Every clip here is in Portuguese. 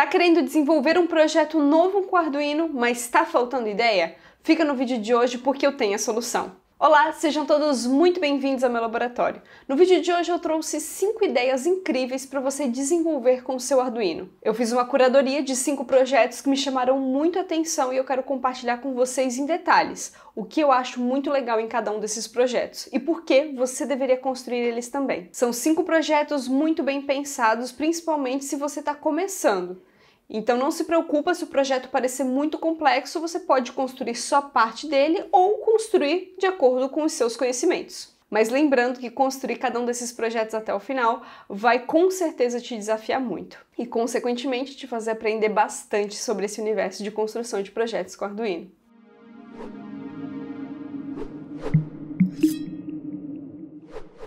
Tá querendo desenvolver um projeto novo com Arduino, mas está faltando ideia? Fica no vídeo de hoje porque eu tenho a solução. Olá, sejam todos muito bem-vindos ao meu laboratório. No vídeo de hoje eu trouxe 5 ideias incríveis para você desenvolver com o seu Arduino. Eu fiz uma curadoria de 5 projetos que me chamaram muito atenção e eu quero compartilhar com vocês em detalhes o que eu acho muito legal em cada um desses projetos e por que você deveria construir eles também. São 5 projetos muito bem pensados, principalmente se você está começando. Então não se preocupa se o projeto parecer muito complexo, você pode construir só parte dele ou construir de acordo com os seus conhecimentos. Mas lembrando que construir cada um desses projetos até o final vai com certeza te desafiar muito e, consequentemente, te fazer aprender bastante sobre esse universo de construção de projetos com Arduino.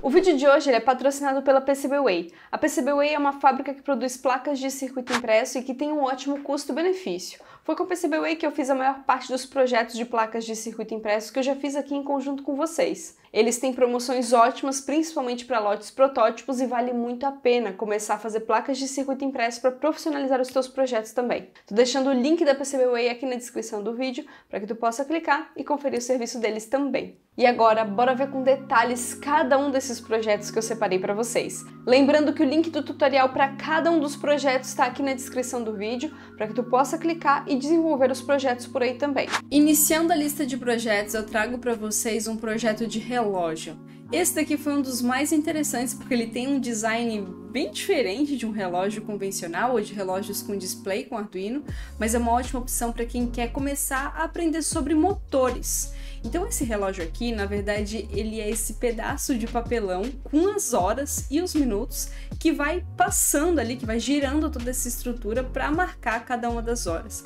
O vídeo de hoje é patrocinado pela PCBWay. A PCBWay é uma fábrica que produz placas de circuito impresso e que tem um ótimo custo-benefício. Foi com a PCBWay que eu fiz a maior parte dos projetos de placas de circuito impresso que eu já fiz aqui em conjunto com vocês. Eles têm promoções ótimas, principalmente para lotes protótipos, e vale muito a pena começar a fazer placas de circuito impresso para profissionalizar os seus projetos também. Tô deixando o link da PCBWay aqui na descrição do vídeo para que tu possa clicar e conferir o serviço deles também. E agora, bora ver com detalhes cada um desses projetos que eu separei para vocês. Lembrando que o link do tutorial para cada um dos projetos está aqui na descrição do vídeo, para que tu possa clicar e desenvolver os projetos por aí também. Iniciando a lista de projetos, eu trago para vocês um projeto de relógio. Esse daqui foi um dos mais interessantes porque ele tem um design bem diferente de um relógio convencional ou de relógios com display com Arduino, mas é uma ótima opção para quem quer começar a aprender sobre motores. Então esse relógio aqui, na verdade, ele é esse pedaço de papelão com as horas e os minutos que vai passando ali, que vai girando toda essa estrutura para marcar cada uma das horas.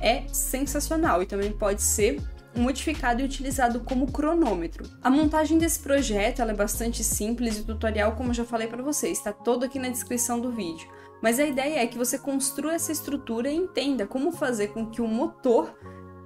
É sensacional e também pode ser modificado e utilizado como cronômetro. A montagem desse projeto é bastante simples e o tutorial, como já falei para vocês, está todo aqui na descrição do vídeo. Mas a ideia é que você construa essa estrutura e entenda como fazer com que o motor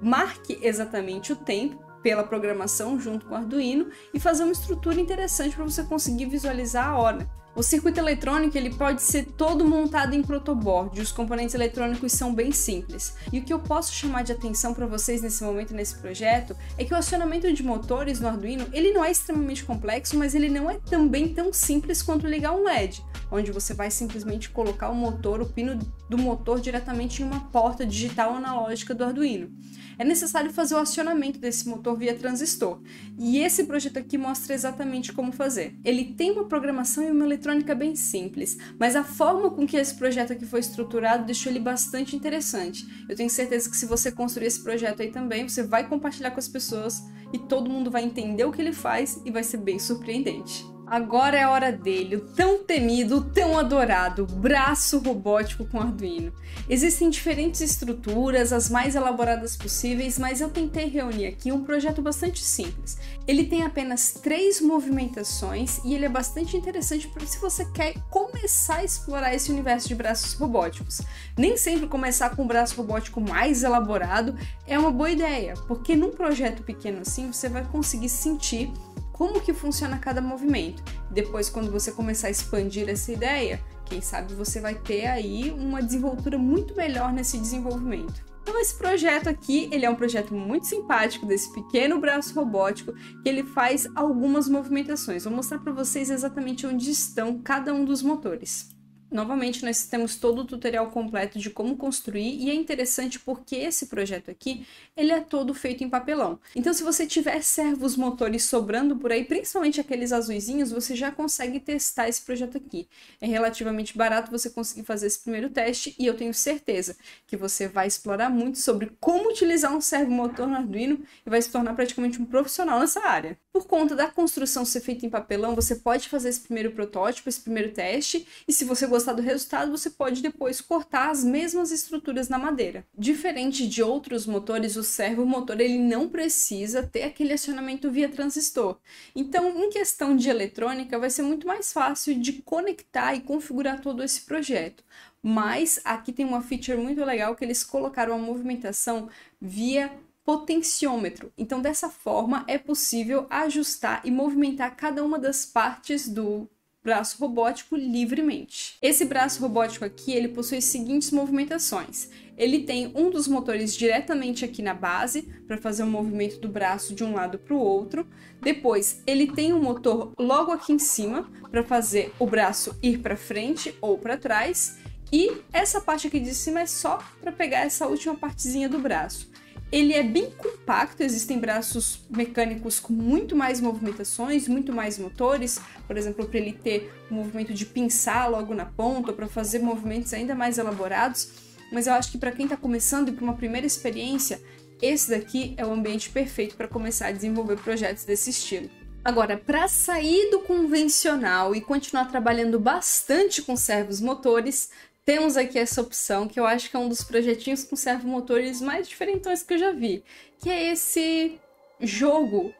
marque exatamente o tempo pela programação junto com o Arduino e fazer uma estrutura interessante para você conseguir visualizar a hora. O circuito eletrônico ele pode ser todo montado em protoboard, os componentes eletrônicos são bem simples. E o que eu posso chamar de atenção para vocês nesse momento nesse projeto é que o acionamento de motores no Arduino ele não é extremamente complexo, mas ele não é também tão simples quanto ligar um LED, onde você vai simplesmente colocar o motor, o pino do motor diretamente em uma porta digital analógica do Arduino é necessário fazer o acionamento desse motor via transistor. E esse projeto aqui mostra exatamente como fazer. Ele tem uma programação e uma eletrônica bem simples, mas a forma com que esse projeto aqui foi estruturado deixou ele bastante interessante. Eu tenho certeza que se você construir esse projeto aí também, você vai compartilhar com as pessoas e todo mundo vai entender o que ele faz e vai ser bem surpreendente. Agora é a hora dele, o tão temido, o tão adorado braço robótico com Arduino. Existem diferentes estruturas, as mais elaboradas possíveis, mas eu tentei reunir aqui um projeto bastante simples. Ele tem apenas três movimentações e ele é bastante interessante para se você quer começar a explorar esse universo de braços robóticos. Nem sempre começar com um braço robótico mais elaborado é uma boa ideia, porque num projeto pequeno assim você vai conseguir sentir como que funciona cada movimento. Depois, quando você começar a expandir essa ideia, quem sabe você vai ter aí uma desenvoltura muito melhor nesse desenvolvimento. Então esse projeto aqui, ele é um projeto muito simpático desse pequeno braço robótico que ele faz algumas movimentações. Vou mostrar para vocês exatamente onde estão cada um dos motores. Novamente, nós temos todo o tutorial completo de como construir e é interessante porque esse projeto aqui, ele é todo feito em papelão. Então, se você tiver servos motores sobrando por aí, principalmente aqueles azuizinhos, você já consegue testar esse projeto aqui. É relativamente barato você conseguir fazer esse primeiro teste e eu tenho certeza que você vai explorar muito sobre como utilizar um servo motor no Arduino e vai se tornar praticamente um profissional nessa área. Por conta da construção ser feita em papelão, você pode fazer esse primeiro protótipo, esse primeiro teste, e se você gostar do resultado, você pode depois cortar as mesmas estruturas na madeira. Diferente de outros motores, o servo motor ele não precisa ter aquele acionamento via transistor. Então, em questão de eletrônica, vai ser muito mais fácil de conectar e configurar todo esse projeto. Mas aqui tem uma feature muito legal que eles colocaram a movimentação via potenciômetro. Então, dessa forma, é possível ajustar e movimentar cada uma das partes do braço robótico livremente. Esse braço robótico aqui, ele possui as seguintes movimentações. Ele tem um dos motores diretamente aqui na base, para fazer o movimento do braço de um lado para o outro. Depois, ele tem um motor logo aqui em cima, para fazer o braço ir para frente ou para trás. E essa parte aqui de cima é só para pegar essa última partezinha do braço. Ele é bem compacto, existem braços mecânicos com muito mais movimentações, muito mais motores, por exemplo, para ele ter o movimento de pinçar logo na ponta, para fazer movimentos ainda mais elaborados. Mas eu acho que para quem está começando e para uma primeira experiência, esse daqui é o ambiente perfeito para começar a desenvolver projetos desse estilo. Agora, para sair do convencional e continuar trabalhando bastante com servos motores, temos aqui essa opção que eu acho que é um dos projetinhos com servomotores mais diferentões que eu já vi, que é esse jogo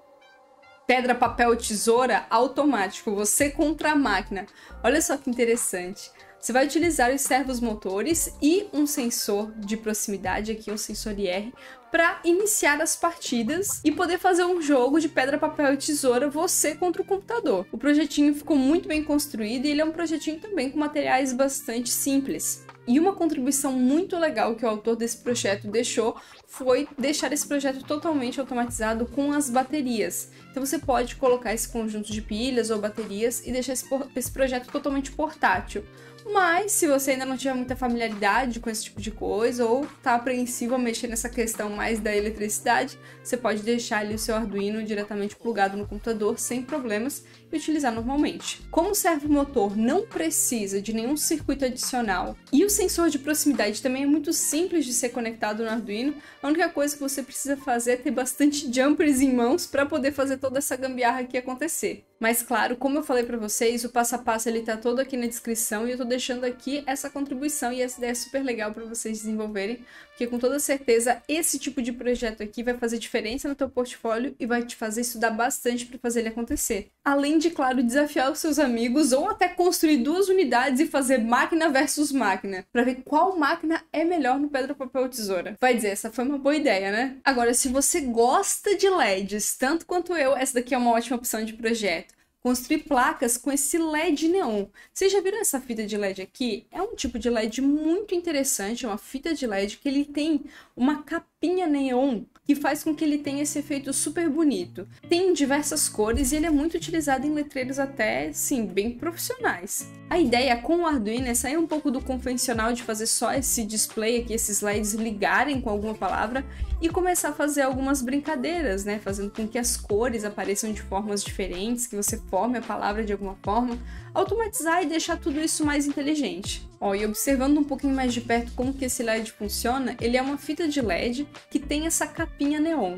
pedra, papel, tesoura automático, você contra a máquina. Olha só que interessante. Você vai utilizar os servos motores e um sensor de proximidade aqui, um sensor IR, para iniciar as partidas e poder fazer um jogo de pedra, papel e tesoura você contra o computador. O projetinho ficou muito bem construído e ele é um projetinho também com materiais bastante simples. E uma contribuição muito legal que o autor desse projeto deixou foi deixar esse projeto totalmente automatizado com as baterias. Então você pode colocar esse conjunto de pilhas ou baterias e deixar esse, esse projeto totalmente portátil. Mas se você ainda não tiver muita familiaridade com esse tipo de coisa ou tá apreensivo a mexer nessa questão mais da eletricidade, você pode deixar ali o seu Arduino diretamente plugado no computador sem problemas e utilizar normalmente. Como o servo motor não precisa de nenhum circuito adicional e o sensor de proximidade também é muito simples de ser conectado no Arduino, a única coisa que você precisa fazer é ter bastante jumpers em mãos para poder fazer toda essa gambiarra aqui acontecer. Mas claro, como eu falei para vocês, o passo a passo ele tá todo aqui na descrição e eu tô deixando aqui essa contribuição e essa ideia é super legal para vocês desenvolverem, porque com toda certeza esse tipo de projeto aqui vai fazer diferença no teu portfólio e vai te fazer estudar bastante para fazer ele acontecer. Além de, claro, desafiar os seus amigos ou até construir duas unidades e fazer máquina versus máquina, para ver qual máquina é melhor no pedra, papel tesoura. Vai dizer, essa foi uma boa ideia, né? Agora, se você gosta de LEDs, tanto quanto eu, essa daqui é uma ótima opção de projeto construir placas com esse LED neon. Vocês já viram essa fita de LED aqui? É um tipo de LED muito interessante, é uma fita de LED que ele tem uma capinha neon que faz com que ele tenha esse efeito super bonito. Tem diversas cores e ele é muito utilizado em letreiros até, sim, bem profissionais. A ideia com o Arduino é sair um pouco do convencional de fazer só esse display aqui, esses LEDs ligarem com alguma palavra e começar a fazer algumas brincadeiras, né? Fazendo com que as cores apareçam de formas diferentes, que você forme a palavra de alguma forma, automatizar e deixar tudo isso mais inteligente. Ó, e observando um pouquinho mais de perto como que esse LED funciona, ele é uma fita de LED que tem essa capinha neon.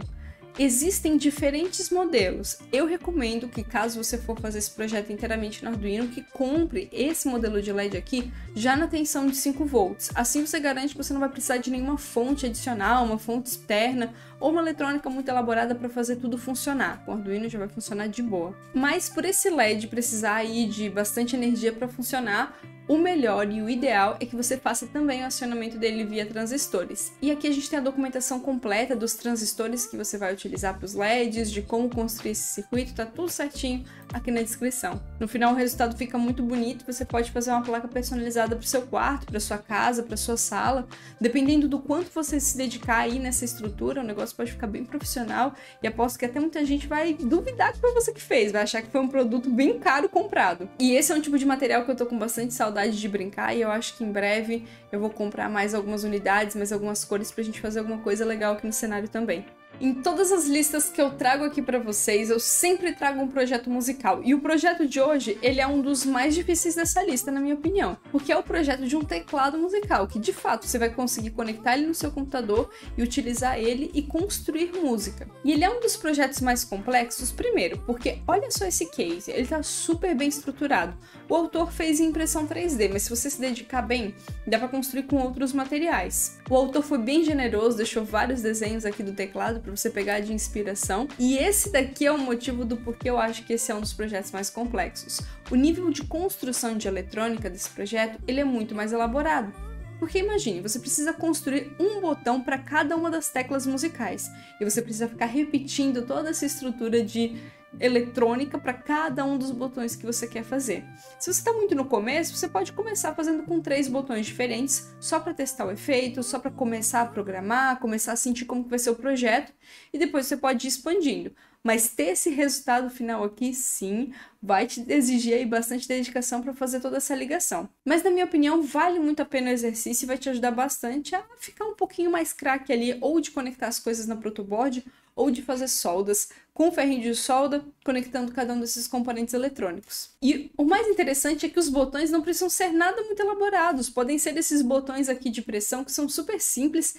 Existem diferentes modelos. Eu recomendo que, caso você for fazer esse projeto inteiramente no Arduino, que compre esse modelo de LED aqui já na tensão de 5 volts. Assim você garante que você não vai precisar de nenhuma fonte adicional, uma fonte externa ou uma eletrônica muito elaborada para fazer tudo funcionar. O Arduino já vai funcionar de boa. Mas por esse LED precisar aí de bastante energia para funcionar, o melhor e o ideal é que você faça também o acionamento dele via transistores. E aqui a gente tem a documentação completa dos transistores que você vai utilizar para os LEDs, de como construir esse circuito, tá tudo certinho aqui na descrição. No final o resultado fica muito bonito, você pode fazer uma placa personalizada para o seu quarto, para sua casa, para sua sala, dependendo do quanto você se dedicar aí nessa estrutura, o negócio pode ficar bem profissional e aposto que até muita gente vai duvidar que foi você que fez, vai achar que foi um produto bem caro comprado. E esse é um tipo de material que eu tô com bastante saudade saudade de brincar e eu acho que em breve eu vou comprar mais algumas unidades, mais algumas cores pra gente fazer alguma coisa legal aqui no cenário também. Em todas as listas que eu trago aqui para vocês, eu sempre trago um projeto musical. E o projeto de hoje, ele é um dos mais difíceis dessa lista, na minha opinião. Porque é o projeto de um teclado musical, que de fato você vai conseguir conectar ele no seu computador e utilizar ele e construir música. E ele é um dos projetos mais complexos, primeiro, porque olha só esse case, ele tá super bem estruturado. O autor fez em impressão 3D, mas se você se dedicar bem, dá para construir com outros materiais. O autor foi bem generoso, deixou vários desenhos aqui do teclado para você pegar de inspiração. E esse daqui é o motivo do porquê eu acho que esse é um dos projetos mais complexos. O nível de construção de eletrônica desse projeto, ele é muito mais elaborado. Porque imagine, você precisa construir um botão para cada uma das teclas musicais. E você precisa ficar repetindo toda essa estrutura de eletrônica para cada um dos botões que você quer fazer. Se você está muito no começo, você pode começar fazendo com três botões diferentes, só para testar o efeito, só para começar a programar, começar a sentir como vai ser o projeto, e depois você pode ir expandindo. Mas ter esse resultado final aqui, sim, vai te exigir aí bastante dedicação para fazer toda essa ligação. Mas na minha opinião, vale muito a pena o exercício e vai te ajudar bastante a ficar um pouquinho mais craque ali, ou de conectar as coisas na protoboard, ou de fazer soldas com ferrinho de solda, conectando cada um desses componentes eletrônicos. E o mais interessante é que os botões não precisam ser nada muito elaborados, podem ser esses botões aqui de pressão que são super simples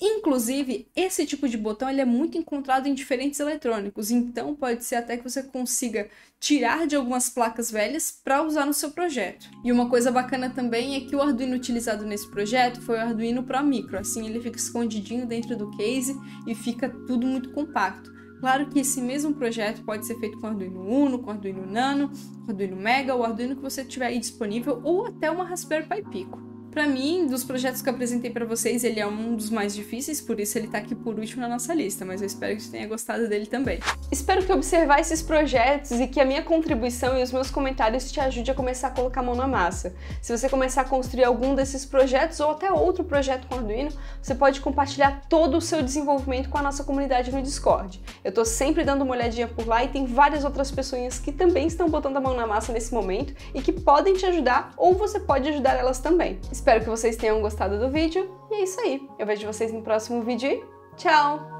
Inclusive, esse tipo de botão ele é muito encontrado em diferentes eletrônicos, então pode ser até que você consiga tirar de algumas placas velhas para usar no seu projeto. E uma coisa bacana também é que o Arduino utilizado nesse projeto foi o Arduino Pro Micro, assim ele fica escondidinho dentro do case e fica tudo muito compacto. Claro que esse mesmo projeto pode ser feito com Arduino Uno, com Arduino Nano, com Arduino Mega, o Arduino que você tiver aí disponível ou até uma Raspberry Pi Pico. Para mim, dos projetos que eu apresentei para vocês, ele é um dos mais difíceis, por isso ele tá aqui por último na nossa lista, mas eu espero que você tenha gostado dele também. Espero que observar esses projetos e que a minha contribuição e os meus comentários te ajude a começar a colocar a mão na massa. Se você começar a construir algum desses projetos ou até outro projeto com Arduino, você pode compartilhar todo o seu desenvolvimento com a nossa comunidade no Discord. Eu tô sempre dando uma olhadinha por lá e tem várias outras pessoas que também estão botando a mão na massa nesse momento e que podem te ajudar ou você pode ajudar elas também. Espero que vocês tenham gostado do vídeo e é isso aí. Eu vejo vocês no próximo vídeo tchau!